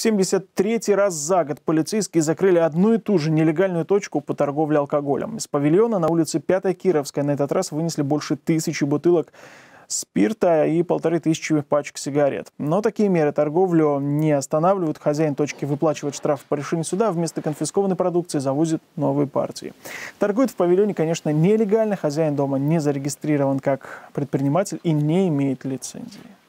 В 73 раз за год полицейские закрыли одну и ту же нелегальную точку по торговле алкоголем. Из павильона на улице 5 Кировская на этот раз вынесли больше тысячи бутылок спирта и полторы тысячи пачек сигарет. Но такие меры торговлю не останавливают. Хозяин точки выплачивает штраф по решению суда, а вместо конфискованной продукции завозит новые партии. Торгует в павильоне, конечно, нелегально. Хозяин дома не зарегистрирован как предприниматель и не имеет лицензии.